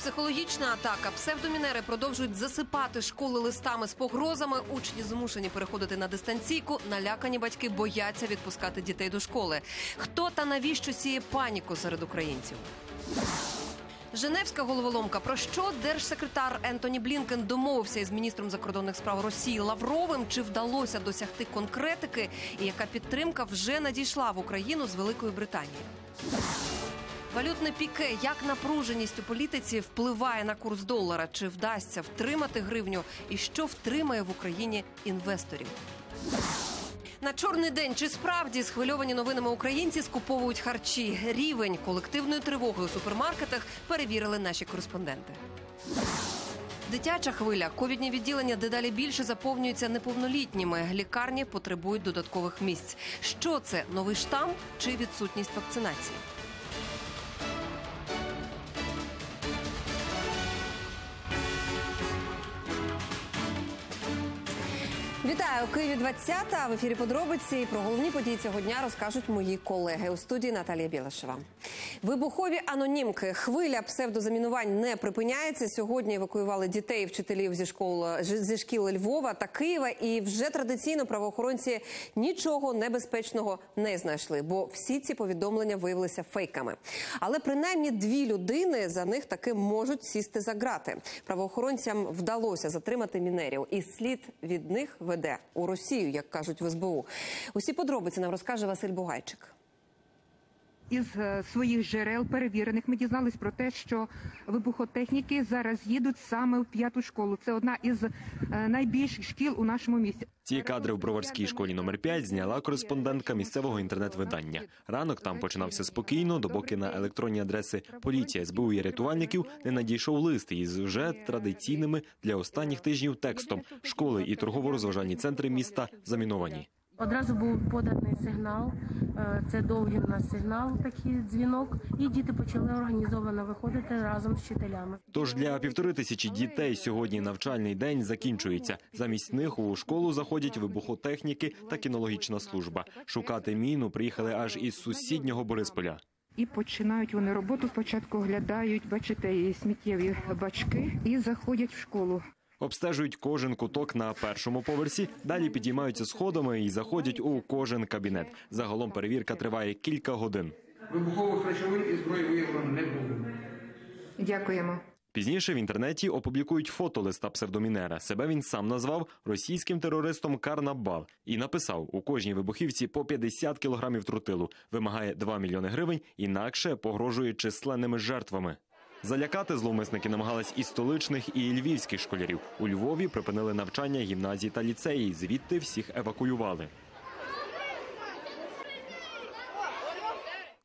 Психологічна атака. Псевдомінери продовжують засипати школи листами з погрозами. Учні змушені переходити на дистанційку. Налякані батьки бояться відпускати дітей до школи. Хто та навіщо сіє паніку серед українців? Женевська головоломка. Про що держсекретар Ентоні Блінкен домовився із міністром закордонних справ Росії Лавровим? Чи вдалося досягти конкретики? І яка підтримка вже надійшла в Україну з Великої Британії? Валютне піке, як напруженість у політиці впливає на курс долара? Чи вдасться втримати гривню? І що втримає в Україні інвесторів? На чорний день чи справді схвильовані новинами українці скуповують харчі? Рівень колективної тривоги у супермаркетах перевірили наші кореспонденти. Дитяча хвиля. Ковідні відділення дедалі більше заповнюються неповнолітніми. Лікарні потребують додаткових місць. Що це новий штам чи відсутність вакцинації? Вітаю Києві 20 В ефірі подробиці про головні події цього дня розкажуть мої колеги у студії Наталія Білашева. Вибухові анонімки. Хвиля псевдозамінувань не припиняється. Сьогодні евакуювали дітей вчителів зі школ зі шкіл Львова та Києва. І вже традиційно правоохоронці нічого небезпечного не знайшли, бо всі ці повідомлення виявилися фейками. Але принаймні дві людини за них таки можуть сісти за грати. Правоохоронцям вдалося затримати мінерів, і слід від них веде у Росію, як кажуть в СБУ. Усі подробиці нам розкаже Василь Бугайчик. Із е, своїх джерел перевірених ми дізнались про те, що вибухотехніки зараз їдуть саме в п'яту школу. Це одна із е, найбільших шкіл у нашому місті. Ці кадри в броварській школі номер 5 зняла кореспондентка місцевого інтернет-видання. Ранок там починався спокійно, допоки на електронні адреси поліція СБУ і рятувальників не надійшов лист із вже традиційними для останніх тижнів текстом. Школи і торгово-розважальні центри міста заміновані. Одразу був поданий сигнал. е, Це довгий у нас сигнал, такий дзвінок, і діти почали організовано виходити разом з вчителями. Тож для півтори тисячі дітей сьогодні навчальний день закінчується. Замість них у школу заходять вибухотехніки та кінологічна служба. Шукати міну приїхали аж із сусіднього Борисполя. І починають вони роботу. Спочатку оглядають, бачите, і сміттєві бачки і заходять в школу. Обстежують кожен куток на першому поверсі, далі підіймаються сходами і заходять у кожен кабінет. Загалом перевірка триває кілька годин. Вибухових речовин і зброї виявлено не було. Дякуємо. Пізніше в інтернеті опублікують фото листа псевдомінера. Себе він сам назвав російським терористом Карнабал і написав у кожній вибухівці по 50 кілограмів тротилу. Вимагає 2 мільйони гривень, інакше погрожує численними жертвами. Залякати зловмисники намагались і столичних, і львівських школярів. У Львові припинили навчання гімназії та ліцеї. Звідти всіх евакуювали.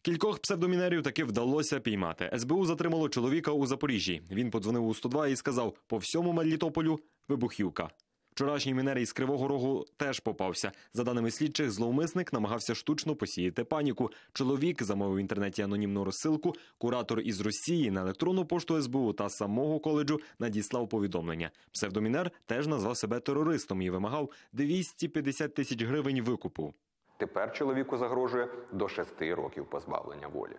Кількох псевдомінерів таки вдалося піймати. СБУ затримало чоловіка у Запоріжжі. Він подзвонив у 102 і сказав: по всьому Мелітополю вибухівка. Вчорашній мінер із Кривого Рогу теж попався. За даними слідчих, зловмисник намагався штучно посіяти паніку. Чоловік замовив в інтернеті анонімну розсилку. Куратор із Росії на електронну пошту СБУ та самого коледжу надіслав повідомлення. Псевдомінер теж назвав себе терористом і вимагав 250 тисяч гривень викупу. Тепер чоловіку загрожує до шести років позбавлення волі.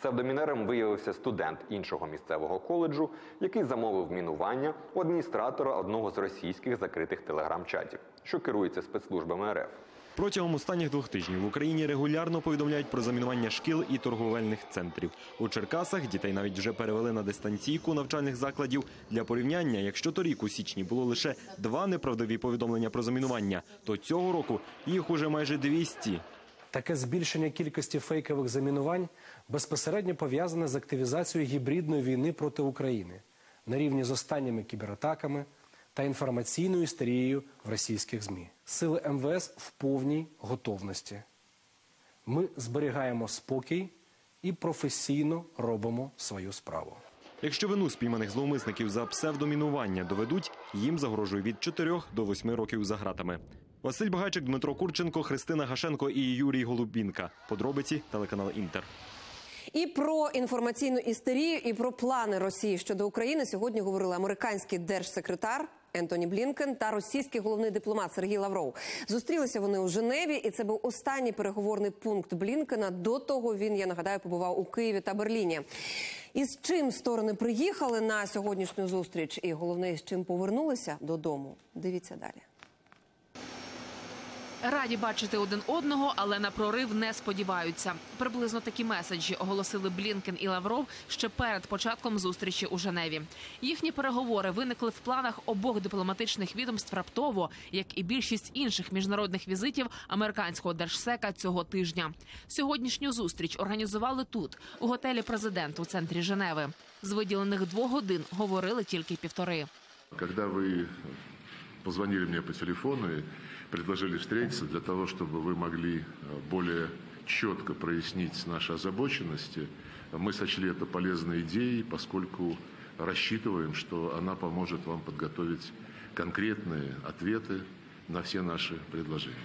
Псевдомінером виявився студент іншого місцевого коледжу, який замовив мінування у адміністратора одного з російських закритих телеграм-чатів, що керується спецслужбами РФ. Протягом останніх двох тижнів в Україні регулярно повідомляють про замінування шкіл і торговельних центрів. У Черкасах дітей навіть вже перевели на дистанційку навчальних закладів. Для порівняння, якщо торік у січні було лише два неправдиві повідомлення про замінування, то цього року їх уже майже 200. Таке збільшення кількості фейкових замінувань безпосередньо пов'язане з активізацією гібридної війни проти України на рівні з останніми кібератаками та інформаційною істерією в російських ЗМІ. Сили МВС в повній готовності. Ми зберігаємо спокій і професійно робимо свою справу. Якщо вину спійманих зловмисників за псевдомінування доведуть, їм загрожує від 4 до 8 років за гратами. Василь Багачик, Дмитро Курченко, Христина Гашенко і Юрій Голубінка. Подробиці телеканал Інтер. І про інформаційну істерію, і про плани Росії щодо України сьогодні говорили американський держсекретар Ентоні Блінкен та російський головний дипломат Сергій Лавров. Зустрілися вони у Женеві, і це був останній переговорний пункт Блінкена. До того він, я нагадаю, побував у Києві та Берліні. І з чим сторони приїхали на сьогоднішню зустріч, і головне, з чим повернулися додому. Дивіться далі. Раді бачити один одного, але на прорив не сподіваються. Приблизно такі меседжі оголосили Блінкен і Лавров ще перед початком зустрічі у Женеві. Їхні переговори виникли в планах обох дипломатичних відомств раптово, як і більшість інших міжнародних візитів американського держсека цього тижня. Сьогоднішню зустріч організували тут, у готелі президент у центрі Женеви. З виділених двох годин говорили тільки півтори. Когда вы позвонили мне по телефону и предложили встретиться для того, чтобы вы могли э, более четко прояснить наши озабоченности, мы сочли это полезной идеей, поскольку рассчитываем, что она поможет вам подготовить конкретные ответы на все наши предложения.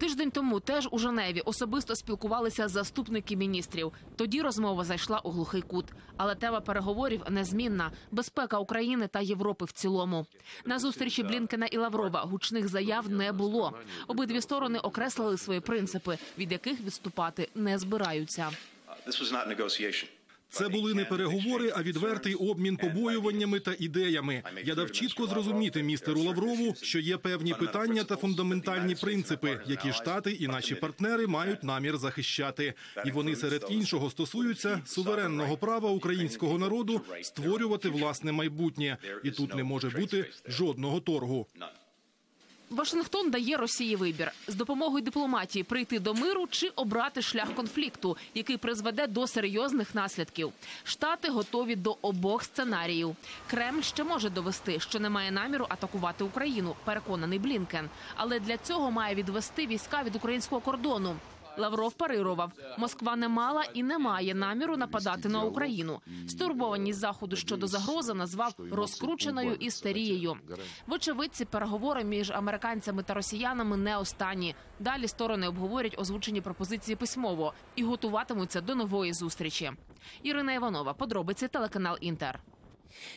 Тиждень тому теж у Женеві особисто спілкувалися заступники міністрів. Тоді розмова зайшла у глухий кут. Але тема переговорів незмінна безпека України та Європи в цілому. На зустрічі Блінкена і Лаврова гучних заяв не було. Обидві сторони окреслили свої принципи, від яких відступати не збираються. Це були не переговори, а відвертий обмін побоюваннями та ідеями. Я дав чітко зрозуміти містеру Лаврову, що є певні питання та фундаментальні принципи, які штати і наші партнери мають намір захищати. І вони серед іншого стосуються суверенного права українського народу створювати власне майбутнє. І тут не може бути жодного торгу. Вашингтон дає Росії вибір з допомогою дипломатії прийти до миру чи обрати шлях конфлікту, який призведе до серйозних наслідків. Штати готові до обох сценаріїв. Кремль ще може довести, що не має наміру атакувати Україну. Переконаний Блінкен, але для цього має відвести війська від українського кордону. Лавров парирував. Москва не мала і не має наміру нападати на Україну. Стурбованість заходу щодо загрози назвав розкрученою істерією. Вочевидь, ці переговори між американцями та росіянами не останні. Далі сторони обговорять озвучені пропозиції письмово і готуватимуться до нової зустрічі. Ірина Іванова, подробиці телеканал Інтер.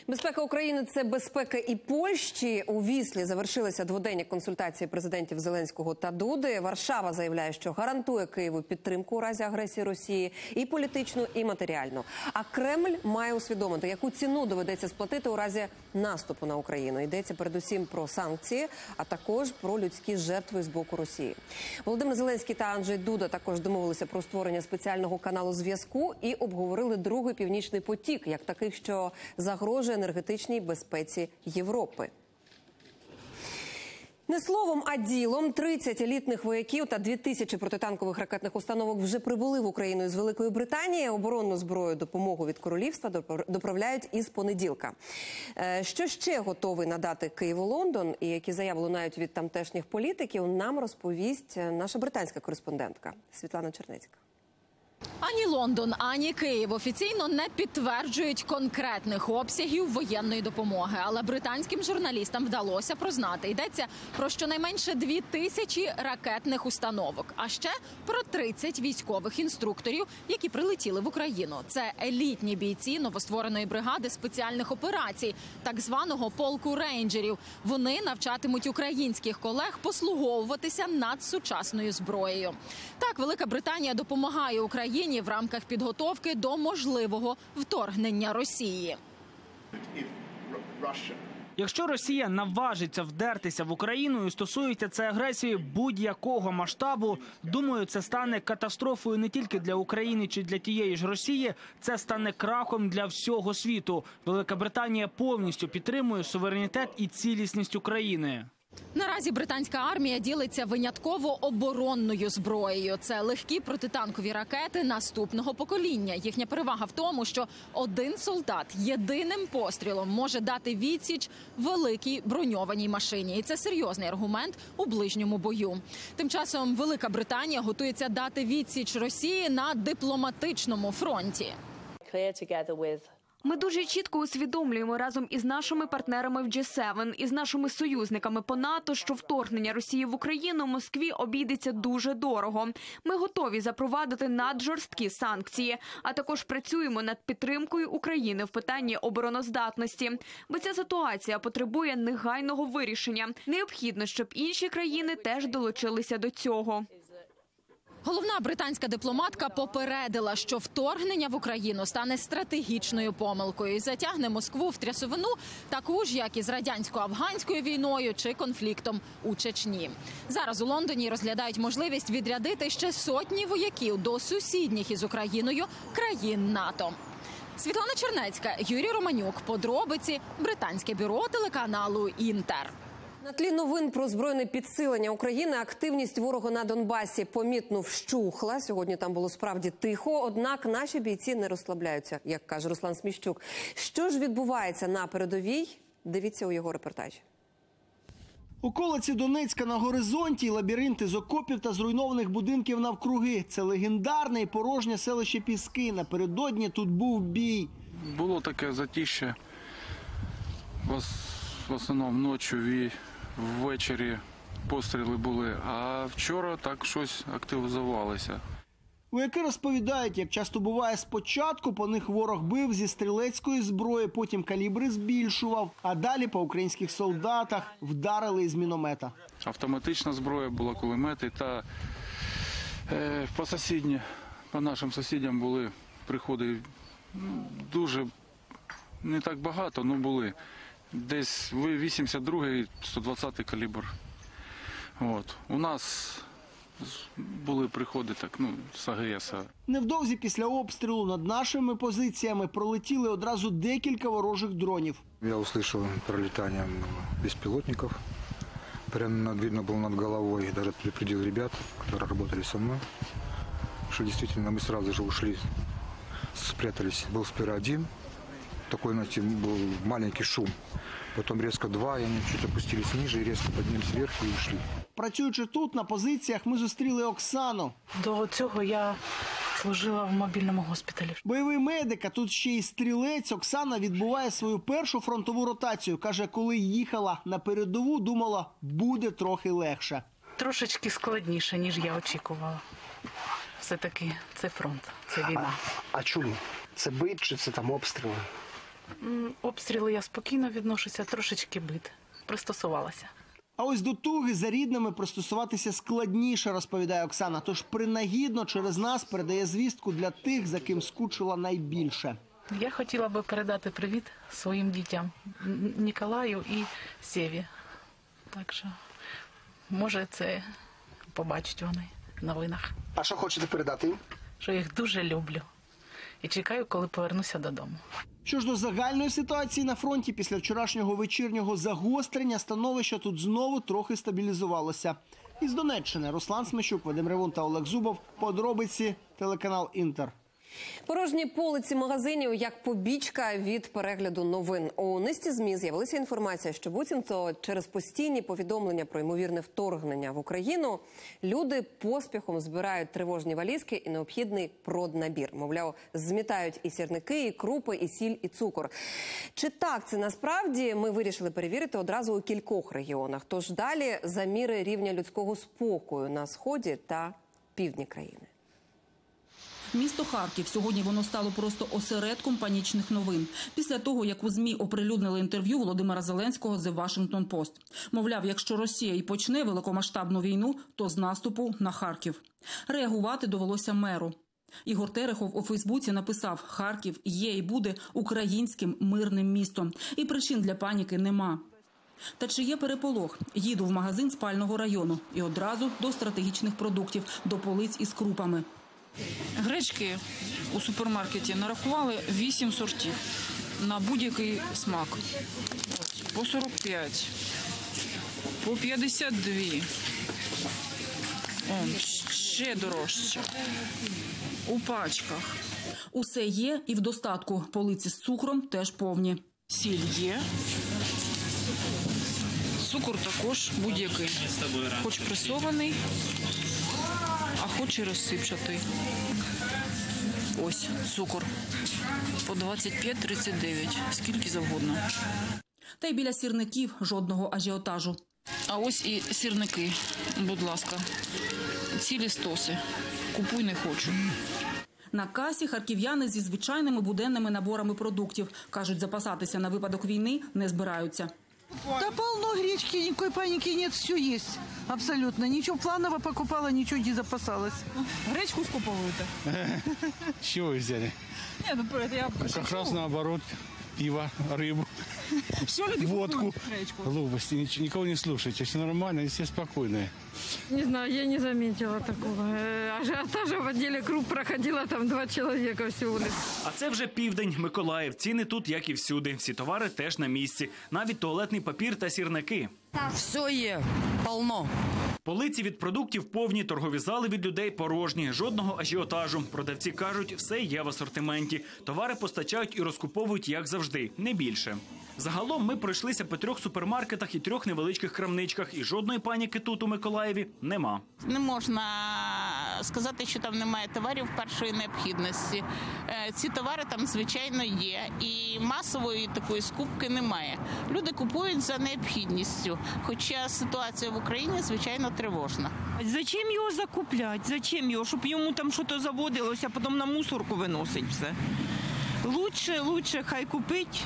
Безпека України це безпека і Польщі. У Віслі завершилися дводенні консультації президентів Зеленського та Дуди. Варшава заявляє, що гарантує Києву підтримку у разі агресії Росії і політичну, і матеріальну. А Кремль має усвідомити, яку ціну доведеться сплатити у разі наступу на Україну. Йдеться передусім про санкції, а також про людські жертви з боку Росії. Володимир Зеленський та Анджей Дуда також домовилися про створення спеціального каналу зв'язку і обговорили другий північний потік, як таких, що загрожує енергетичній безпеці Європи. Не словом, а ділом 30 елітних вояків та 2000 протитанкових ракетних установок вже прибули в Україну із Великої Британії. Оборонну зброю допомогу від королівства доправляють із понеділка. Е, Що ще готовий надати Києву Лондон і які заяви лунають від тамтешніх політиків, нам розповість е, наша британська кореспондентка Світлана Чернецька. Ані Лондон, ані Київ офіційно не підтверджують конкретних обсягів воєнної допомоги. Але британським журналістам вдалося прознати. Йдеться про щонайменше дві тисячі ракетних установок, а ще про 30 військових інструкторів, які прилетіли в Україну. Це елітні бійці новоствореної бригади спеціальних операцій, так званого полку рейнджерів. Вони навчатимуть українських колег послуговуватися над сучасною зброєю. Так, Велика Британія допомагає Україні в рамках підготовки до можливого вторгнення Росії. Якщо Росія наважиться вдертися в Україну і стосується це агресії будь-якого масштабу, думаю, це стане катастрофою не тільки для України чи для тієї ж Росії, це стане крахом для всього світу. Велика Британія повністю підтримує суверенітет і цілісність України. Наразі британська армія ділиться винятково оборонною зброєю. Це легкі протитанкові ракети наступного покоління. Їхня перевага в тому, що один солдат єдиним пострілом може дати відсіч великій броньованій машині, і це серйозний аргумент у ближньому бою. Тим часом Велика Британія готується дати відсіч Росії на дипломатичному фронті. Ми дуже чітко усвідомлюємо разом із нашими партнерами в G7, із нашими союзниками по НАТО, що вторгнення Росії в Україну Москві обійдеться дуже дорого. Ми готові запровадити наджорсткі санкції, а також працюємо над підтримкою України в питанні обороноздатності. Бо ця ситуація потребує негайного вирішення. Необхідно, щоб інші країни теж долучилися до цього. Головна британська дипломатка попередила, що вторгнення в Україну стане стратегічною помилкою і затягне Москву в трясовину, таку ж як і з радянсько-афганською війною чи конфліктом у Чечні. Зараз у Лондоні розглядають можливість відрядити ще сотні вояків до сусідніх із Україною країн НАТО. Світлана Чернецька, Юрій Романюк. Подробиці британське бюро телеканалу Інтер. На тлі новин про збройне підсилення України активність ворога на Донбасі помітно вщухла. Сьогодні там було справді тихо. Однак наші бійці не розслабляються, як каже Руслан Сміщук. Що ж відбувається на передовій? Дивіться у його репортажі. Околиці Донецька на горизонті, лабіринти з окопів та зруйнованих будинків навкруги. Це легендарне і порожнє селище Піски. Напередодні тут був бій. Було таке затіще. В основному ночі ввечері постріли були, а вчора так щось активізувалося. Вояки розповідають, як часто буває спочатку по них ворог бив зі стрілецької зброї, потім калібри збільшував, а далі по українських солдатах вдарили із міномета. Автоматична зброя була кулемети та е, по сусідні, по нашим сусідям були приходи ну, дуже не так багато, але були Десь ви 82-й, 120-й калібр. От. У нас були приходи так, ну, з АГС. Невдовзі після обстрілу над нашими позиціями пролетіли одразу декілька ворожих дронів. Я услышал пролетание беспилотников. Прямо над, видно было над головой. Даже предупредил ребят, которые работали со мной, что действительно мы сразу же ушли, спрятались. Был сперва один, такой, знаете, был маленький шум. Потом резко два, и они чуть опустились ниже и резко поднялись вверх и ушли. Працюючи тут на позиціях, ми зустріли Оксану. До цього я служила в мобільному госпіталі. Бойовий медик, а тут ще й стрілець. Оксана відбуває свою першу фронтову ротацію. Каже, коли їхала на передову, думала, буде трохи легше. Трошечки складніше, ніж я очікувала. Все-таки це фронт, це війна. А чому? Це бит чи це там обстріли? Обстріли я спокійно відношуся, трошечки бит. Пристосувалася. А ось до туги за рідними пристосуватися складніше, розповідає Оксана. Тож принагідно через нас передає звістку для тих, за ким скучила найбільше. Я хотіла би передати привіт своїм дітям Ніколаю і Сєві. Так що, може, це побачать вони в новинах. А що хочете передати їм? Що їх дуже люблю. І чекаю, коли повернуся додому. Що ж до загальної ситуації на фронті після вчорашнього вечірнього загострення становище тут знову трохи стабілізувалося. Із Донеччини Руслан Смещук, Вадим Ревун та Олег Зубов. Подробиці телеканал Інтер. Порожні полиці магазинів як побічка від перегляду новин. У низці змі з'явилася інформація, що буцімто через постійні повідомлення про ймовірне вторгнення в Україну люди поспіхом збирають тривожні валізки і необхідний проднабір. Мовляв, змітають і сірники, і крупи, і сіль, і цукор. Чи так це насправді ми вирішили перевірити одразу у кількох регіонах? Тож далі заміри рівня людського спокою на сході та півдні країни. Місто Харків сьогодні воно стало просто осередком панічних новин після того, як у змі оприлюднили інтерв'ю Володимира Зеленського з Washington Post. Мовляв, якщо Росія і почне великомасштабну війну, то з наступу на Харків. Реагувати довелося меру. Ігор Терехов у Фейсбуці написав: Харків є і буде українським мирним містом, і причин для паніки нема. Та чи є переполох? Їду в магазин спального району і одразу до стратегічних продуктів, до полиць із крупами. Гречки у супермаркеті нарахували 8 сортів на будь-який смак. Ось, по 45, по 52. Он, ще дорожче. У пачках. Усе є і в достатку. Полиці з цукром теж повні. Сіль є. Цукор також будь-який. Хоч пресований, а хоч і розсипчатий. Ось цукор по 25-39, скільки завгодно. Та й біля сірників жодного ажіотажу. А ось і сірники, будь ласка, цілі стоси. Купуй не хочу. На касі харків'яни зі звичайними буденними наборами продуктів. Кажуть, запасатися на випадок війни не збираються. Да полно гречки, никакой паники нет, все есть. Абсолютно. Ничего планово покупала, ничего не запасалась. Гречку скуповывают С чего вы взяли? Нет, ну это я Как раз наоборот. Пиво, рыбу, Все люди водку. Глупости, нич- никого не слушайте. Все нормально, и все спокойные. Не знаю, я не заметила такого. Э, Ажиотажа в отделе круп проходило там два человека всего лишь. А це вже південь. Миколаїв. Ціни тут, як і всюди. Всі товари теж на місці. Навіть туалетний папір та сірники. Все є, полно. Полиці від продуктів повні, торгові зали від людей порожні. Жодного ажіотажу. Продавці кажуть, все є в асортименті. Товари постачають і розкуповують як завжди, не більше. Загалом ми пройшлися по трьох супермаркетах і трьох невеличких крамничках, і жодної паніки тут у Миколаєві нема. Не можна сказати, що там немає товарів першої необхідності. Е, Ці товари там звичайно є, і масової такої скупки немає. Люди купують за необхідністю, хоча ситуація в Україні звичайно тривожна. Зачем його закупляти? Зачем його? Щоб йому там щось заводилося, а потім на мусорку виносить все. Лучше, лучше хай купить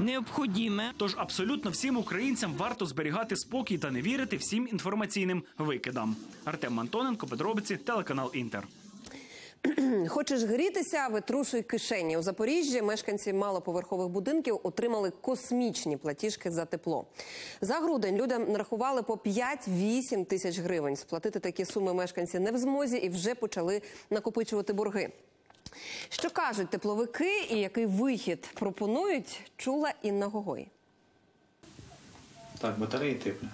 необхідне. Тож абсолютно всім українцям варто зберігати спокій та не вірити всім інформаційним викидам. Артем Мантоненко, подробиці, телеканал Інтер. Хочеш грітися, витрушуй кишені. У Запоріжжі мешканці малоповерхових будинків отримали космічні платіжки за тепло. За грудень людям нарахували по 5-8 тисяч гривень. Сплатити такі суми мешканці не в змозі і вже почали накопичувати борги. Що кажуть тепловики і який вихід пропонують, чула Інна Гогой. Так, батареї теплі.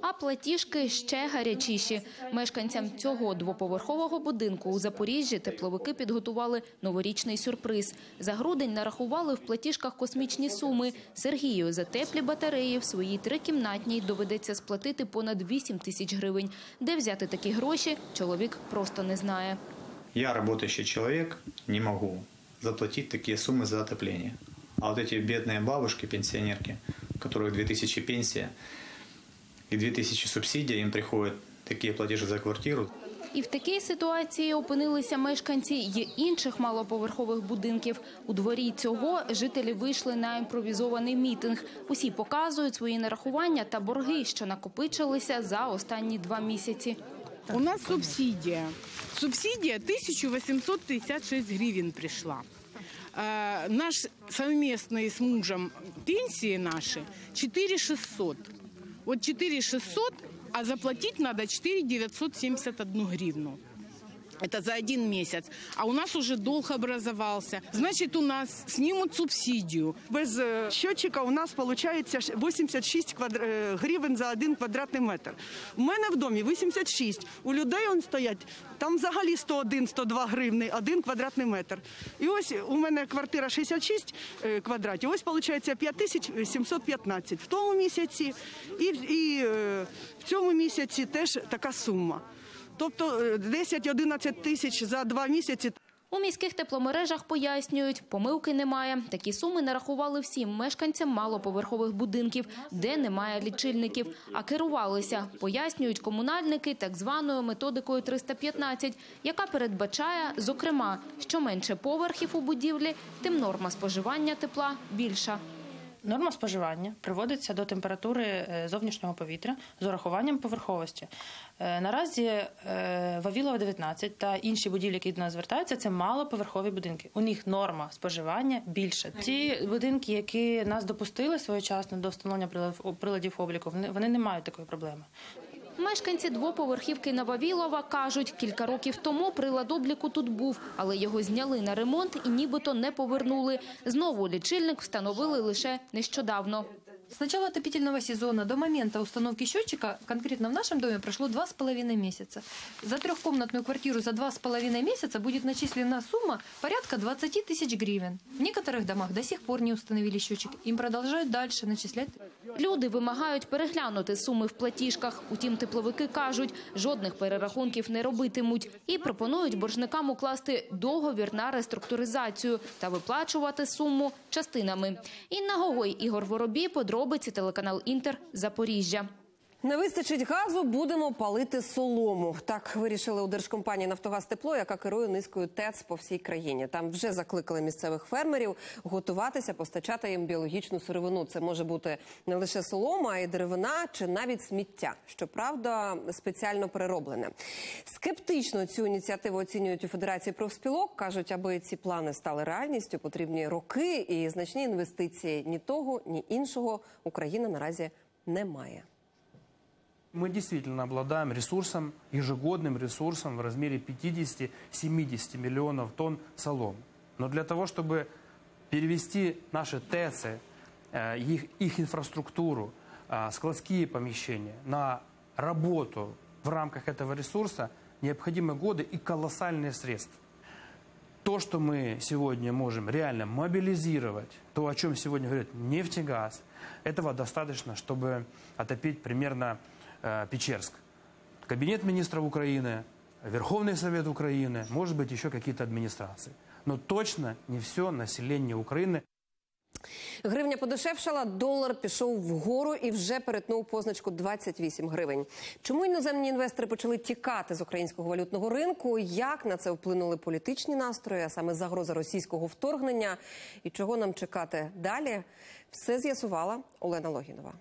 А платіжки ще гарячіші. Мешканцям цього двоповерхового будинку у Запоріжжі тепловики підготували новорічний сюрприз. За грудень нарахували в платіжках космічні суми. Сергію за теплі батареї в своїй трикімнатній доведеться сплатити понад 8 тисяч гривень. Де взяти такі гроші, чоловік просто не знає Я работающий человек, не могу заплатить такие суммы за отопление. А вот эти бедные бабушки, пенсионерки, у которых 2000 пенсия и 2000 субсидия, им приходят такие платежи за квартиру. І в такій ситуації опинилися мешканці й інших малоповерхових будинків. У дворі цього жителі вийшли на імпровізований мітинг. Усі показують свої нарахування та борги, що накопичилися за останні два місяці. У нас субсидія. Субсидія 1856 гривень прийшла. Э, Наш совместный с мужем пенсии наши 4600. Вот 4600, а заплатить надо 4971 гривну. Это за один месяц. А у нас уже долг образовался. Значит, у нас снимут субсидию. Без е, счетчика у нас виходить 86 квадр... е, гривень за один квадратний метр. У мене в домі 86. У людей он стоять, там взагалі 101-102 гривни, один квадратний метр. І ось у мене квартира 66 е, квадратів, ось виходить 5715 в тому місяці і, і е, в цьому місяці теж така сума. Тобто е, 10-11 тисяч за два місяці. У міських тепломережах пояснюють, помилки немає. Такі суми нарахували всім мешканцям малоповерхових будинків, де немає лічильників. А керувалися, пояснюють комунальники так званою методикою 315, яка передбачає, зокрема, що менше поверхів у будівлі, тим норма споживання тепла більша. Норма споживання приводиться до температури е, зовнішнього повітря з урахуванням поверховості. Е, Наразі е, Вавілова 19 та інші будівлі, які до нас звертаються, це малоповерхові будинки. У них норма споживання більше. Ті будинки, які нас допустили своєчасно до встановлення приладів- обліку, вони не мають такої проблеми. Мешканці двоповерхівки на Вавілова кажуть, кілька років тому прилад обліку тут був, але його зняли на ремонт і нібито не повернули. Знову лічильник встановили лише нещодавно. С начала отопительного сезона до момента установки счетчика, конкретно в нашем доме, прошло два с половиной месяца. За трехкомнатную квартиру за два с половиной месяца будет начислена сумма порядка 20 тысяч гривен. В некоторых домах до сих пор не установили счетчик. Им продолжают дальше начислять. Люди вимагають переглянути суми в платіжках. Утім, тепловики кажуть, жодних перерахунків не робитимуть і пропонують боржникам укласти договір на реструктуризацію та виплачувати суму частинами. Інна Гогой, Ігор Воробій, подробиці телеканал Інтер, Запоріжжя. Не вистачить газу, будемо палити солому. Так вирішили у держкомпанії Нафтогаз Тепло, яка керує низкою ТЕЦ по всій країні. Там вже закликали місцевих фермерів готуватися, постачати їм біологічну сировину. Це може бути не лише солома, а й деревина чи навіть сміття. Щоправда, спеціально перероблене. Скептично цю ініціативу оцінюють у Федерації профспілок. кажуть, аби ці плани стали реальністю, потрібні роки і значні інвестиції. Ні того, ні іншого Україна наразі не має. Мы действительно обладаем ресурсом, ежегодным ресурсом в размере 50-70 миллионов тонн соломы. Но для того, чтобы перевести наши ТЭЦы, э, их, их инфраструктуру, э, складские помещения на работу в рамках этого ресурса, необходимы годы и колоссальные средства. То, что мы сегодня можем реально мобилизировать, то, о чем сегодня говорит нефтегаз, этого достаточно, чтобы отопить примерно Печерск. Кабинет министров Украины, Верховный Совет Украины, может быть, еще какие-то администрации. Но точно не все население Украины. Гривня подешевшала, долар пішов вгору і вже перетнув позначку 28 гривень. Чому іноземні інвестори почали тікати з українського валютного ринку? Як на це вплинули політичні настрої, а саме загроза російського вторгнення? І чого нам чекати далі? Все з'ясувала Олена Логінова.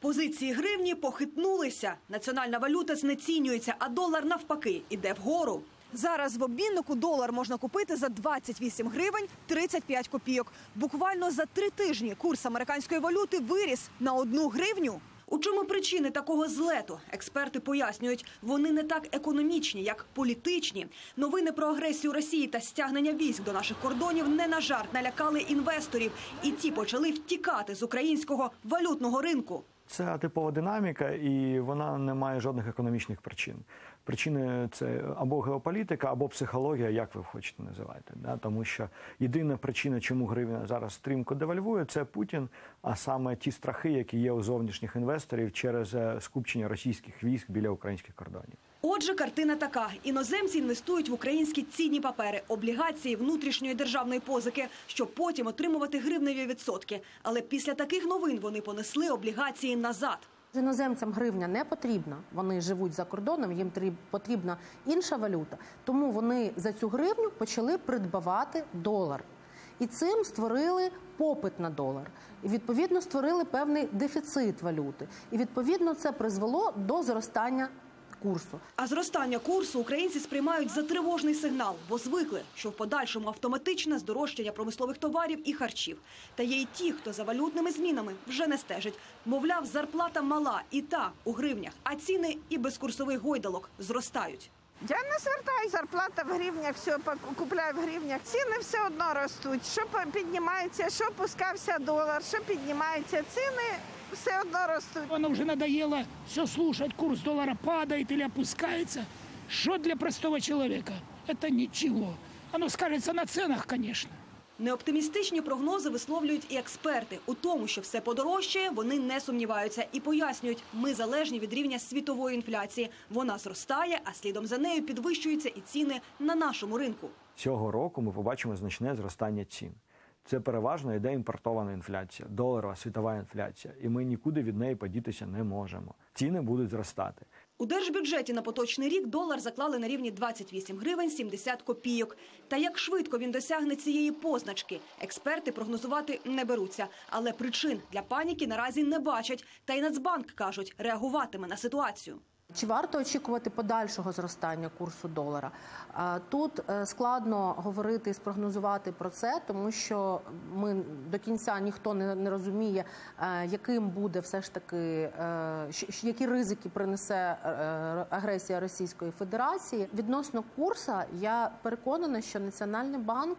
Позиції гривні похитнулися. Національна валюта знецінюється, а долар навпаки іде вгору. Зараз в обміннику долар можна купити за 28 гривень 35 копійок. Буквально за три тижні курс американської валюти виріс на одну гривню. У чому причини такого злету? Експерти пояснюють, вони не так економічні, як політичні. Новини про агресію Росії та стягнення військ до наших кордонів не на жарт налякали інвесторів, і ті почали втікати з українського валютного ринку. Це типова динаміка, і вона не має жодних економічних причин. Причини це або геополітика, або психологія, як ви хочете називати. Да? Тому що єдина причина, чому гривня зараз стрімко девальвує, це Путін, а саме ті страхи, які є у зовнішніх інвесторів через е, скупчення російських військ біля українських кордонів. Отже, картина така: іноземці інвестують в українські цінні папери, облігації внутрішньої державної позики, щоб потім отримувати гривневі відсотки. Але після таких новин вони понесли облігації назад. Іноземцям гривня не потрібна. Вони живуть за кордоном, їм потрібна інша валюта. Тому вони за цю гривню почали придбавати долар. І цим створили попит на долар. І відповідно створили певний дефіцит валюти. І відповідно це призвело до зростання курсу. А зростання курсу українці сприймають за тривожний сигнал, бо звикли, що в подальшому автоматичне здорожчання промислових товарів і харчів. Та є й ті, хто за валютними змінами вже не стежить. Мовляв, зарплата мала і та у гривнях, а ціни і без курсових гойдалок зростають. Я не звертаю зарплата в гривнях, все купляю в гривнях. Ціни все одно ростуть. Що піднімається, що опускався долар, що піднімається ціни, все одно ростуть. Оно уже надоело все слушать, курс доллара падает или опускается. Что для простого человека? Это ничего. Оно скажется на ценах, конечно. Неоптимістичні прогнози висловлюють і експерти. У тому, що все подорожчає, вони не сумніваються і пояснюють, ми залежні від рівня світової інфляції. Вона зростає, а слідом за нею підвищуються і ціни на нашому ринку. Цього року ми побачимо значне зростання цін. Це переважно йде імпортована інфляція, доларова світова інфляція, і ми нікуди від неї подітися не можемо. Ціни будуть зростати. У держбюджеті на поточний рік долар заклали на рівні 28 гривень 70 копійок. Та як швидко він досягне цієї позначки, експерти прогнозувати не беруться. Але причин для паніки наразі не бачать. Та й Нацбанк кажуть, реагуватиме на ситуацію. Чи варто очікувати подальшого зростання курсу долара? Тут е, складно говорити і спрогнозувати про це, тому що ми до кінця ніхто не, розуміє, е, яким буде все ж таки е, які ризики принесе агресія Російської Федерації. Відносно курсу, я переконана, що Національний банк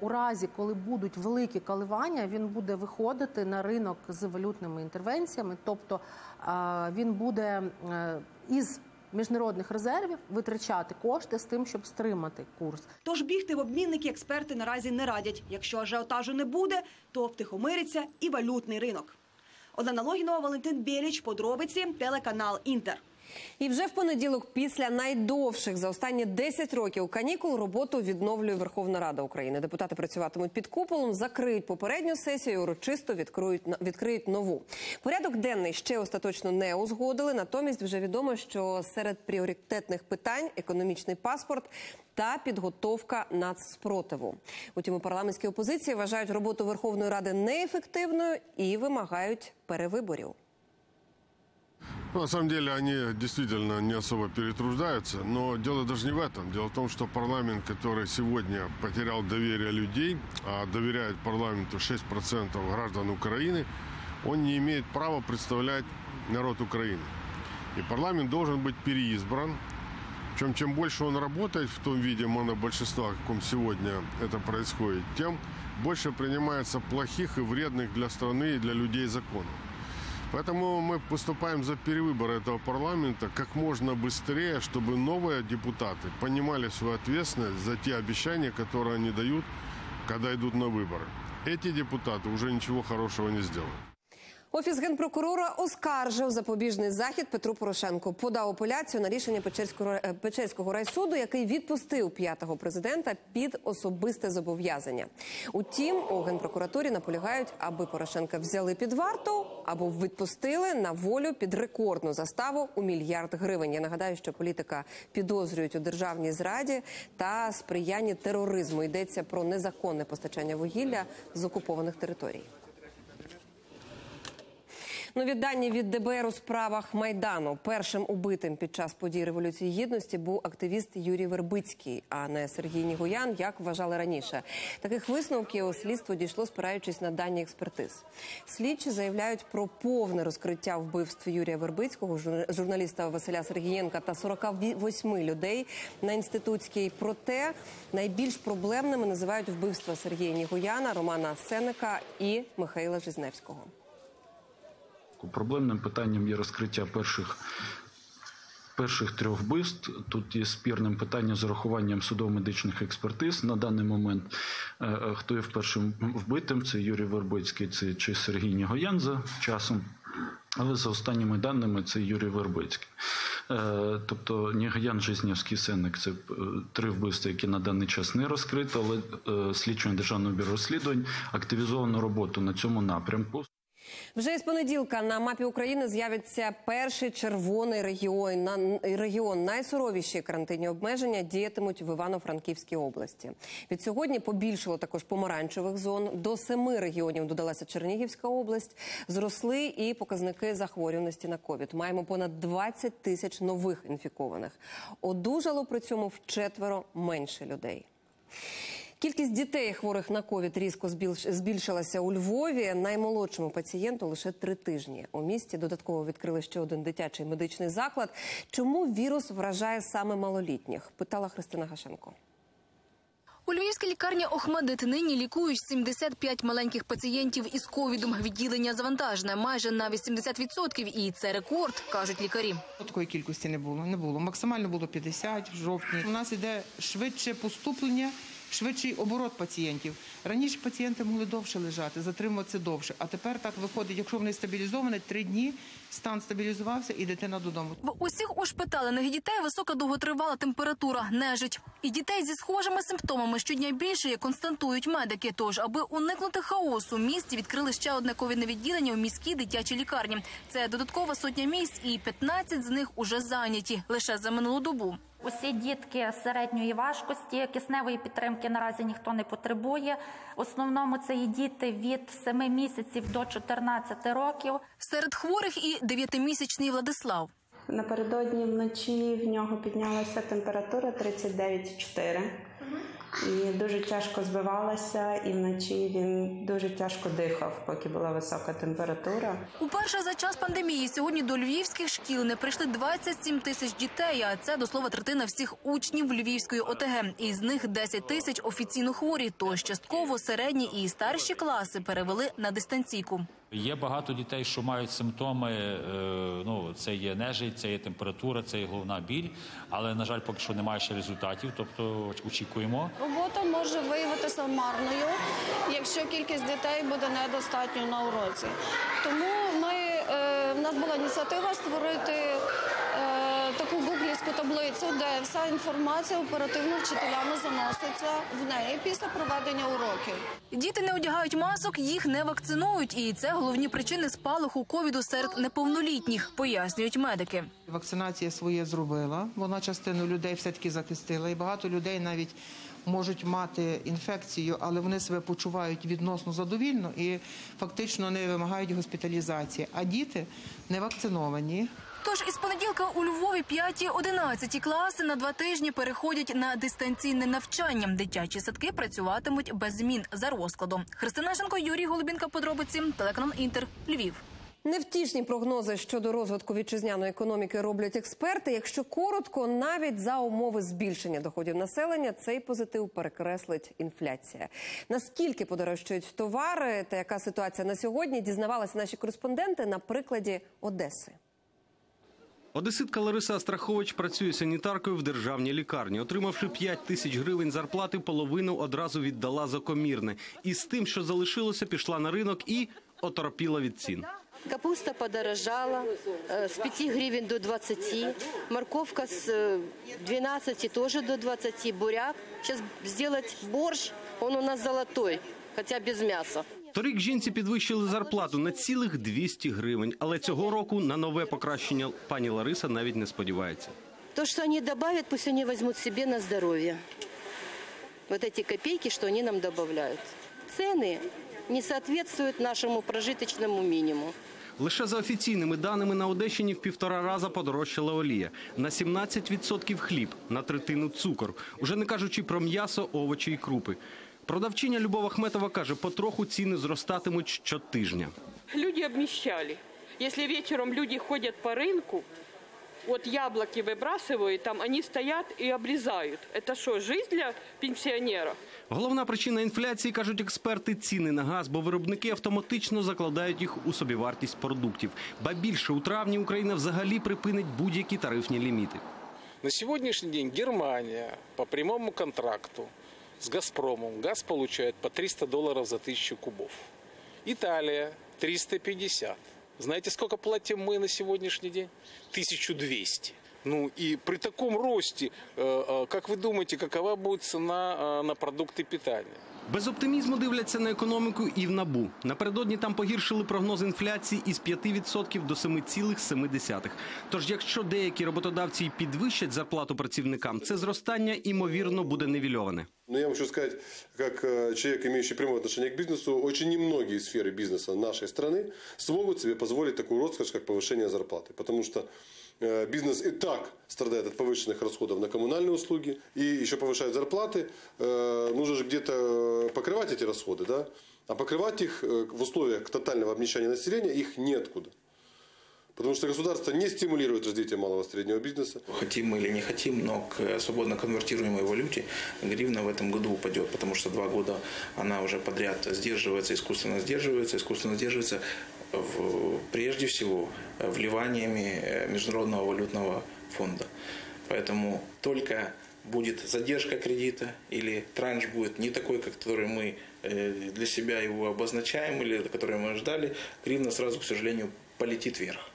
у разі, коли будуть великі коливання, він буде виходити на ринок з валютними інтервенціями, тобто він буде е, із міжнародних резервів витрачати кошти з тим, щоб стримати курс. Тож бігти в обмінники експерти наразі не радять. Якщо ажіотажу не буде, то втихомириться і валютний ринок. Олена Логінова, Валентин Біліч, подробиці, телеканал Інтер. І вже в понеділок, після найдовших за останні 10 років канікул, роботу відновлює Верховна Рада України. Депутати працюватимуть під куполом, закриють попередню сесію, урочисто відкриють відкриють нову. Порядок денний ще остаточно не узгодили. Натомість вже відомо, що серед пріоритетних питань економічний паспорт. Та підготовка нацспротиву. Утім, у парламентській опозиції вважають роботу Верховної Ради неефективною і вимагають перевиборів. Ну, на самом деле они действительно не особо перетруждаются, но дело даже не в этом. Дело в том, что парламент, который сегодня потерял доверие людей, а доверяет парламенту 6% граждан Украины, он не имеет права представлять народ Украины. И парламент должен быть переизбран. Причем, чем больше он работает в том виде монобольшинства, в каком сегодня это происходит, тем больше принимается плохих и вредных для страны и для людей законов. Поэтому мы поступаем за перевыбор этого парламента как можно быстрее, чтобы новые депутаты понимали свою ответственность за те обещания, которые они дают, когда идут на выборы. Эти депутаты уже ничего хорошего не сделают. Офіс генпрокурора оскаржив запобіжний захід Петру Порошенку. Подав апеляцію на рішення Печерського е, Печерського райсуду, який відпустив п'ятого президента під особисте зобов'язання. Утім, у генпрокуратурі наполягають, аби Порошенка взяли під варту або відпустили на волю під рекордну заставу у мільярд гривень. Я нагадаю, що політика підозрюють у державній зраді та сприянні тероризму. Йдеться про незаконне постачання вугілля з окупованих територій. Нові дані від ДБР у справах майдану. Першим убитим під час подій революції гідності був активіст Юрій Вербицький, а не Сергій Нігоян, як вважали раніше. Таких висновків слідство дійшло, спираючись на дані експертиз. Слідчі заявляють про повне розкриття вбивств Юрія Вербицького, жур- журналіста Василя Сергієнка та 48 людей на інститутській. Проте найбільш проблемними називають вбивства Сергія Нігояна, Романа Сенека і Михайла Жизневського. Проблемним питанням є розкриття перших. Перших трьох вбивств тут є спірним питання з урахуванням судово-медичних експертиз. На даний момент е, е, хто є першим вбитим, це Юрій Вербицький, це чи Сергій Нігоян за часом. Але за останніми даними це Юрій Вербицький. Е, Тобто Нігоян, Жизнівський, Сенник це три вбивства, які на даний час не розкрито, але слідчим державного бюро розслідувань активізовано роботу на цьому напрямку. Вже із понеділка на мапі України з'явиться перший червоний регіон. На регіон найсуровіші карантинні обмеження діятимуть в Івано-Франківській області. Від сьогодні побільшало також помаранчевих зон. До семи регіонів додалася Чернігівська область. Зросли і показники захворюваності на ковід. Маємо понад 20 тисяч нових інфікованих. Одужало при цьому вчетверо менше людей. Кількість дітей, хворих на ковід, різко збільш- збільшилася у Львові. Наймолодшому пацієнту лише три тижні. У місті додатково відкрили ще один дитячий медичний заклад. Чому вірус вражає саме малолітніх? Питала Христина Гашенко. У львівській лікарні Охмадит нині лікують 75 маленьких пацієнтів із ковідом. Відділення завантажене майже на 80%. І це рекорд, кажуть лікарі. Такої кількості не було. Не було. Максимально було 50 в жовтні. У нас іде швидше поступлення, швидший оборот пацієнтів. Раніше пацієнти могли довше лежати, затримуватися довше. А тепер так виходить, якщо вони стабілізовані, три дні стан стабілізувався і дитина додому. В усіх ушпиталених дітей висока довготривала температура, нежить. І дітей зі схожими симптомами щодня більше, як констатують медики. Тож, аби уникнути хаосу, місті відкрили ще одне ковідне відділення у міській дитячій лікарні. Це додаткова сотня місць, і 15 з них уже зайняті лише за минулу добу. Усі дітки середньої важкості, кисневої підтримки наразі ніхто не потребує. В основному це є діти від 7 місяців до 14 років. Серед хворих і дев'ятимісячний Владислав. Напередодні вночі в нього піднялася температура 39,4. І дуже тяжко збивалася, і вночі він дуже тяжко дихав, поки була висока температура. Уперше за час пандемії сьогодні до львівських шкіл не прийшли 27 тисяч дітей. А це до слова третина всіх учнів Львівської ОТГ. Із них 10 тисяч офіційно хворі. Тож частково середні і старші класи перевели на дистанційку. Є багато дітей, що мають симптоми. е, Ну це є нежить, це є температура, це є головна біль. Але на жаль, поки що немає ще результатів. Тобто очікуємо. Робота може виявитися марною, якщо кількість дітей буде недостатньо на уроці. Тому ми, е, в нас була ініціатива створити е, таку гуглівську таблицю, де вся інформація оперативно вчителями заноситься в неї після проведення уроків. Діти не одягають масок, їх не вакцинують, і це головні причини спалаху ковіду серед неповнолітніх, пояснюють медики. Вакцинація своє зробила. Вона частину людей все-таки захистила. І багато людей навіть можуть мати інфекцію, але вони себе почувають відносно задовільно і фактично не вимагають госпіталізації. А діти не вакциновані. Тож із понеділка у Львові 5-11 класи на два тижні переходять на дистанційне навчання. Дитячі садки працюватимуть без змін за розкладом. Христина Шенко, Юрій Голубінка. Подробиці телеканал Інтер. Львів. Невтішні прогнози щодо розвитку вітчизняної економіки роблять експерти. Якщо коротко, навіть за умови збільшення доходів населення, цей позитив перекреслить інфляція. Наскільки подорожчають товари та яка ситуація на сьогодні, дізнавалися наші кореспонденти на прикладі Одеси. Одеситка Лариса Астрахович працює санітаркою в державній лікарні. Отримавши 5 тисяч гривень зарплати, половину одразу віддала за комірне. І з тим, що залишилося, пішла на ринок і оторопіла від цін. Капуста подорожала э, с 5 гривен до 20, морковка э, 12 тоже до 20, буряк. Сейчас сделать борщ, он у нас золотой, хотя без мяса. Торік жінці підвищили зарплату на цілих 200 гривень, але цього року на нове покращення пані Лариса навіть не сподівається. То, что они добавят, пусть они возьмут себе на здоровье. Вот эти копейки, что они нам добавляют. Цены не соответствуют нашему прожиточному минимуму. Лише за офіційними даними на Одещині в півтора раза подорожчала олія, на 17% хліб, на третину цукор. Уже не кажучи про м'ясо, овочі і крупи. Продавчиня Любова Хметова каже, потроху ціни зростатимуть щотижня. Люди обнищали. Если вечером люди ходят по рынку, вот яблоки выбрасывают, там они стоят и обрезают. Это что, жизнь для пенсионеров? Головна причина інфляції, кажуть експерти, ціни на газ, бо виробники автоматично закладають їх у собівартість продуктів. Ба більше у травні Україна взагалі припинить будь-які тарифні ліміти. На сегодняшний день Германия по прямому контракту с «Газпромом» газ получает по 300 долларов за тысячу кубов. Италия – 350. Знаете, сколько платим мы на сегодняшний день? 1200. Ну и при таком росте, э, э, как вы думаете, какова будет цена э, на продукты питания? Без оптимізму дивляться на економіку і в набу. Напередодні там погіршили прогноз інфляції із 5% до 7,7%. Тож, якщо деякі роботодавці й підвищать зарплату працівникам, це зростання ймовірно буде невільоване. Но я вам хочу сказать, как э, человек, имеющий прямое отношение к бизнесу, очень немногие сферы бизнеса нашей страны смогут себе позволить такую роскошь, как повышение зарплаты. Потому что э, бизнес и так страдает от повышенных расходов на коммунальные услуги, и еще повышают зарплаты. Э, Нужно же где-то э, покрывать эти расходы, да? А покрывать их э, в условиях тотального обнищания населения их неоткуда. Потому что государство не стимулирует развитие малого и среднего бизнеса. Хотим мы или не хотим, но к свободно конвертируемой валюте гривна в этом году упадет, потому что два года она уже подряд сдерживается, искусственно сдерживается, искусственно сдерживается в- прежде всего вливаниями э, Международного валютного фонда. Поэтому только будет задержка кредита или транш будет не такой, как который мы э, для себя его обозначаем или который мы ждали, гривна сразу, к сожалению, полетит вверх.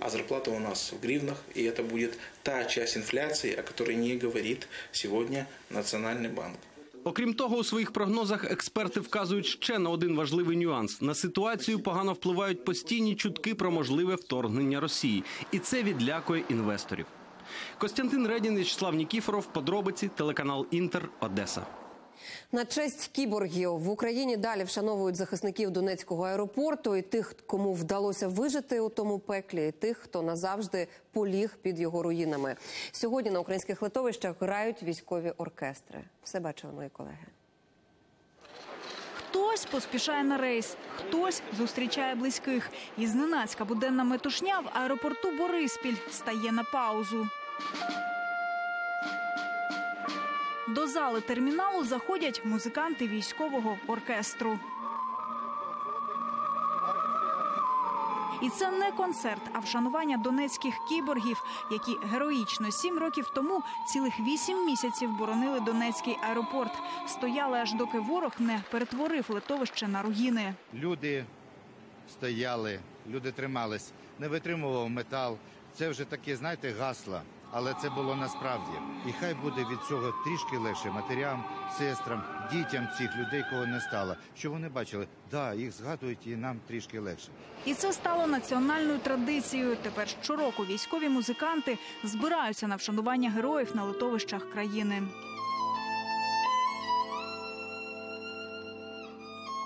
А зарплата у нас в гривнах, и это будет та часть инфляции, о которой не говорит сегодня Национальный банк. Окрім того, у своїх прогнозах експерти вказують ще на один важливий нюанс: на ситуацію погано впливають постійні чутки про можливе вторгнення Росії, і це відлякує інвесторів. Костянтин Редін, Вячеслав Нікіфоров, подробиці, телеканал Інтер, Одеса. На честь кіборгів в Україні далі вшановують захисників Донецького аеропорту і тих, кому вдалося вижити у тому пеклі, і тих, хто назавжди поліг під його руїнами. Сьогодні на українських литовищах грають військові оркестри. Все бачили мої колеги. Хтось поспішає на рейс, хтось зустрічає близьких. І зненацька буденна метушня в аеропорту Бориспіль стає на паузу. До зали терміналу заходять музиканти військового оркестру. І це не концерт, а вшанування донецьких кіборгів, які героїчно сім років тому цілих вісім місяців боронили Донецький аеропорт. Стояли аж доки ворог не перетворив литовище на руїни. Люди стояли, люди тримались, не витримував метал. Це вже таке, знаєте, гасла. Але це було насправді. І хай буде від цього трішки легше матерям, сестрам, дітям цих людей, кого не стало. Що вони бачили, да, їх згадують, і нам трішки легше. І це стало національною традицією. Тепер щороку військові музиканти збираються на вшанування героїв на литовищах країни.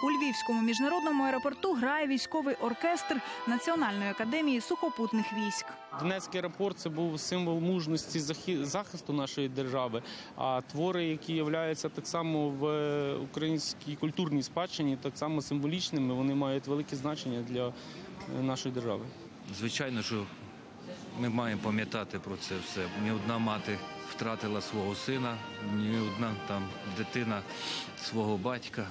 У Львівському міжнародному аеропорту грає військовий оркестр Національної академії сухопутних військ. Донецький аеропорт це був символ мужності захисту нашої держави. А твори, які являються так само в е, українській культурній спадщині, так само символічними, вони мають велике значення для е, нашої держави. Звичайно, що ми маємо пам'ятати про це все. Ні одна мати втратила свого сина, ні одна там дитина свого батька.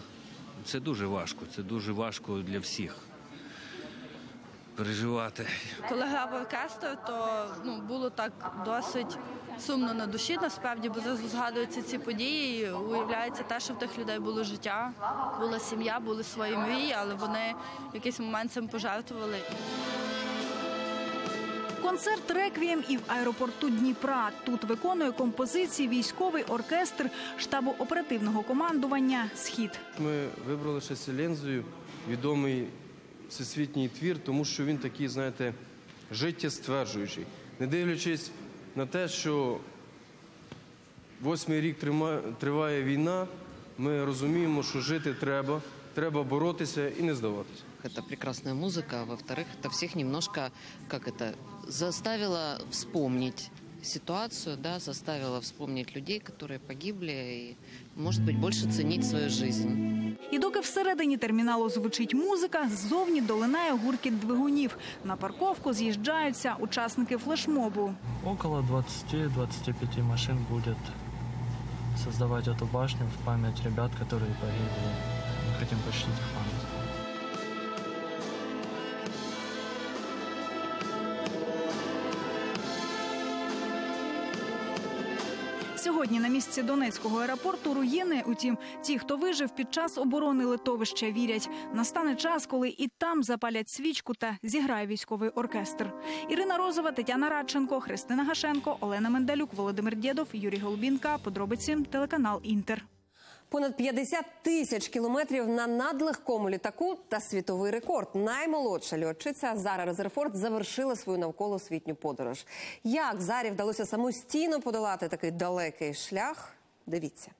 Це дуже важко, це дуже важко для всіх переживати. Коли грав оркестр, то ну було так досить сумно на душі, насправді, бо зараз згадуються ці події. і Уявляється те, що в тих людей було життя, була сім'я, були свої мрії, але вони в якийсь момент цим пожертвували. Концерт реквієм і в аеропорту Дніпра. Тут виконує композиції військовий оркестр штабу оперативного командування Схід. Ми вибрали ще Селензою, відомий всесвітній твір, тому що він такий, знаєте, життєстверджуючий. Не дивлячись на те, що восьмий рік трима- триває війна, ми розуміємо, що жити треба, треба боротися і не здаватися. Это прекрасная музыка, а во-вторых, это всех немножко, как это, заставило вспомнить ситуацию, да, заставило вспомнить людей, которые погибли, и, может быть, больше ценить свою жизнь. І доки всередині терміналу звучить музика, ззовні долинає гуркіт двигунів. На парковку з'їжджаються учасники флешмобу. Около 20-25 машин будет создавать эту башню в память ребят, которые погибли. Мы хотим почтить их память. Сьогодні на місці Донецького аеропорту руїни. Утім, ті, хто вижив під час оборони литовища, вірять, настане час, коли і там запалять свічку та зіграє військовий оркестр. Ірина Розова, Тетяна Радченко, Христина Гашенко, Олена Мендалюк, Володимир Дєдов, Юрій Голубінка. Подробиці телеканал Інтер. Понад 50 тисяч кілометрів на надлегкому літаку та світовий рекорд. Наймолодша льотчиця Зара Резерфорд завершила свою навколосвітню подорож. Як Зарі вдалося самостійно подолати такий далекий шлях? Дивіться.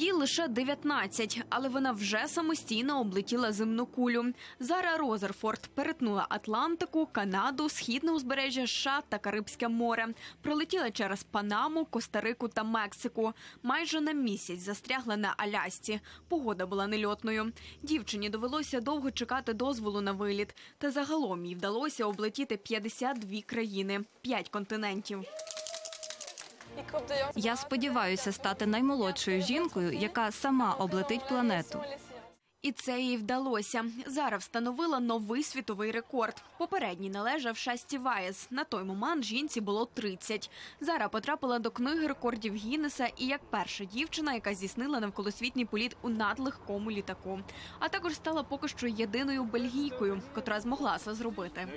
Їй лише 19, але вона вже самостійно облетіла земну кулю. Зара Розерфорд перетнула Атлантику, Канаду, східне узбережжя США та Карибське море. Пролетіла через Панаму, Коста-Рику та Мексику. Майже на місяць застрягла на Алясці. Погода була нельотною. Дівчині довелося довго чекати дозволу на виліт. Та загалом їй вдалося облетіти 52 країни, 5 континентів. Я сподіваюся стати наймолодшою жінкою, яка сама облетить планету. І це їй вдалося. Зара встановила новий світовий рекорд. Попередній належав Шасті Ваєс. На той момент жінці було 30. Зара потрапила до книги рекордів Гіннеса і як перша дівчина, яка здійснила навколосвітній політ у надлегкому літаку. А також стала поки що єдиною бельгійкою, котра змогла це зробити.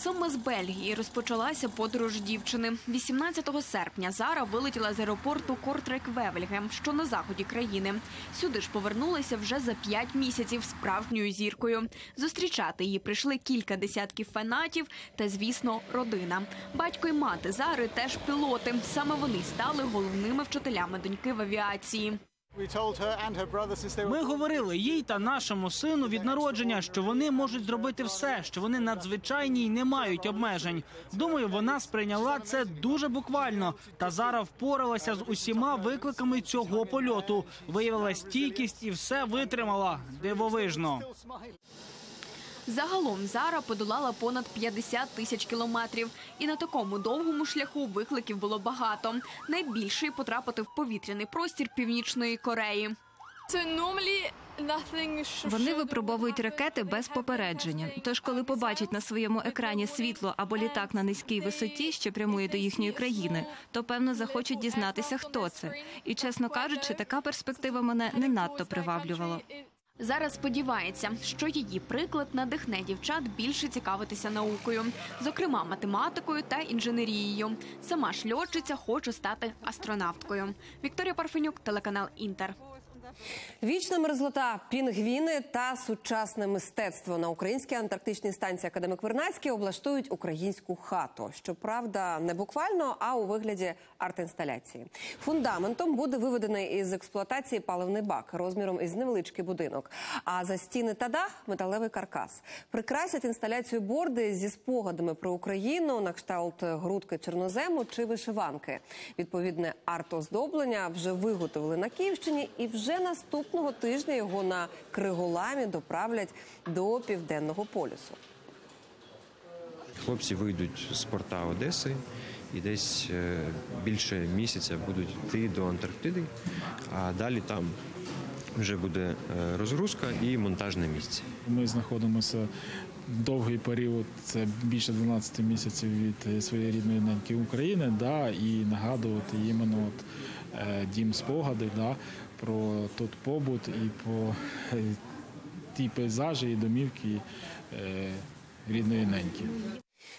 Саме з Бельгії розпочалася подорож дівчини. 18 серпня Зара вилетіла з аеропорту Кортрек-Вевельгем, що на заході країни. Сюди ж повернулася вже за п'ять місяців справжньою зіркою. Зустрічати її прийшли кілька десятків фанатів та, звісно, родина. Батько й мати Зари теж пілоти. Саме вони стали головними вчителями доньки в авіації. Ми говорили їй та нашому сину від народження, що вони можуть зробити все, що вони надзвичайні і не мають обмежень. Думаю, вона сприйняла це дуже буквально. Та зараз впоралася з усіма викликами цього польоту. Виявила стійкість і все витримала. Дивовижно. Загалом Зара подолала понад 50 тисяч кілометрів, і на такому довгому шляху викликів було багато. Найбільший потрапити в повітряний простір Північної Кореї. Це Вони випробовують ракети без попередження. Тож, коли побачать на своєму екрані світло або літак на низькій висоті, що прямує до їхньої країни, то певно захочуть дізнатися, хто це. І чесно кажучи, така перспектива мене не надто приваблювала. Зараз сподівається, що її приклад надихне дівчат більше цікавитися наукою, зокрема математикою та інженерією. Сама ж льотчиця хоче стати астронавткою. Вікторія Парфенюк, телеканал Інтер. Вічна мерзлота, пінгвіни та сучасне мистецтво на українській антарктичній станції Академик Вернацький облаштують українську хату. Щоправда, не буквально, а у вигляді арт-інсталяції. Фундаментом буде виведений із експлуатації паливний бак розміром із невеличкий будинок. А за стіни та дах металевий каркас. Прикрасять інсталяцію борди зі спогадами про Україну на кшталт грудки чорнозему чи вишиванки. Відповідне арт-оздоблення вже виготовили на Київщині, і вже наступного тижня його на Криголамі доправлять до південного полюсу. Хлопці вийдуть з порта Одеси і десь е, більше місяця будуть йти до Антарктиди, а далі там вже буде е, розгрузка і монтажне місце. Ми знаходимося довгий період, це більше 12 місяців від своєї рідної неньки України, да, і нагадувати іменно от, е, дім спогади да, про тут побут і про е, ті пейзажі і домівки е, рідної неньки.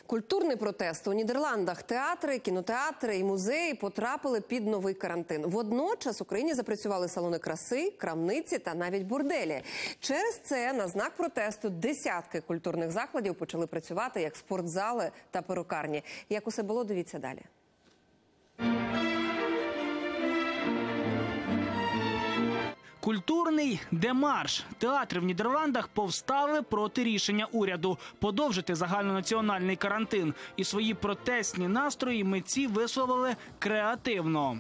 Культурний протест у Нідерландах. Театри, кінотеатри і музеї потрапили під новий карантин. Водночас Україні запрацювали салони краси, крамниці та навіть борделі. Через це на знак протесту десятки культурних закладів почали працювати як спортзали та перукарні. Як усе було, дивіться далі. Культурний демарш. Театри в Нідерландах повстали проти рішення уряду подовжити загальнонаціональний карантин. І свої протестні настрої митці висловили креативно.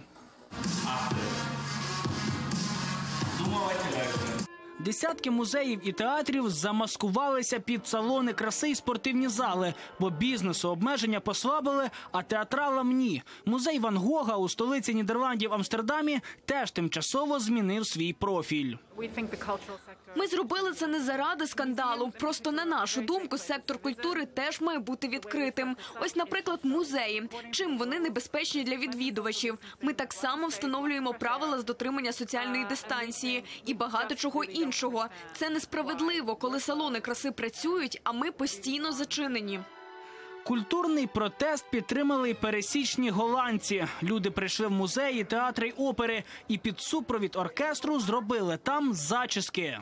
Десятки музеїв і театрів замаскувалися під салони краси й спортивні зали, бо бізнесу обмеження послабили, а театралам ні. Музей Ван Гога у столиці Нідерландів Амстердамі теж тимчасово змінив свій профіль. Ми зробили це не заради скандалу. Просто на нашу думку, сектор культури теж має бути відкритим. Ось, наприклад, музеї. Чим вони небезпечні для відвідувачів? Ми так само встановлюємо правила з дотримання соціальної дистанції і багато чого іншого. Це несправедливо, коли салони краси працюють, а ми постійно зачинені. Культурний протест підтримали й пересічні голландці. Люди прийшли в музеї, театри й опери і під супровід оркестру зробили там зачіски.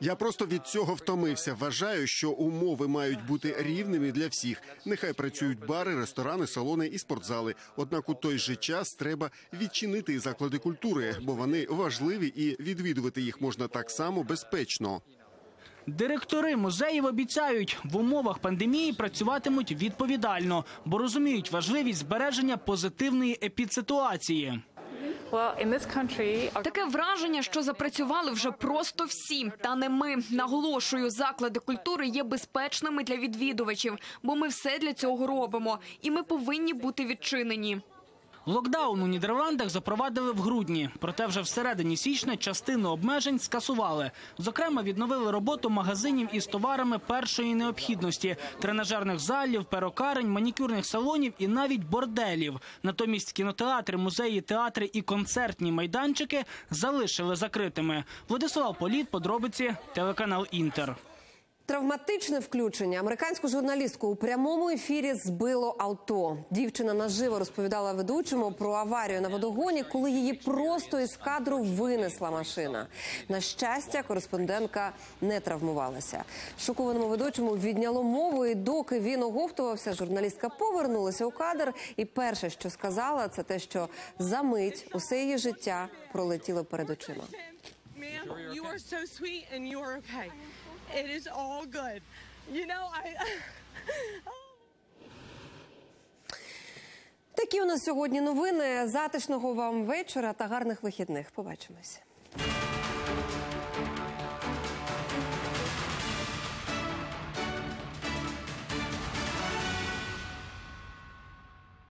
Я просто від цього втомився. Вважаю, що умови мають бути рівними для всіх. Нехай працюють бари, ресторани, салони і спортзали. Однак у той же час треба відчинити і заклади культури, бо вони важливі і відвідувати їх можна так само безпечно. Директори музеїв обіцяють, в умовах пандемії працюватимуть відповідально, бо розуміють важливість збереження позитивної епідситуації. Таке враження, що запрацювали вже просто всі, та не ми. Наголошую, заклади культури є безпечними для відвідувачів, бо ми все для цього робимо, і ми повинні бути відчинені. Локдаун у Нідерландах запровадили в грудні, проте вже всередині січня частину обмежень скасували. Зокрема, відновили роботу магазинів із товарами першої необхідності: тренажерних залів, перукарень, манікюрних салонів і навіть борделів. Натомість кінотеатри, музеї, театри і концертні майданчики залишили закритими. Владислав Політ, подробиці, телеканал Інтер. Травматичне включення. Американську журналістку у прямому ефірі збило авто. Дівчина наживо розповідала ведучому про аварію на водогоні, коли її просто із кадру винесла машина. На щастя, кореспондентка не травмувалася. Шокованому ведучому відняло мову, і доки він оговтувався, журналістка повернулася у кадр. І перше, що сказала, це те, що за мить усе її життя пролетіло перед очима. It is all good. You know, I. Такі у нас сьогодні новини. Затишного вам вечора та гарних вихідних. Побачимось.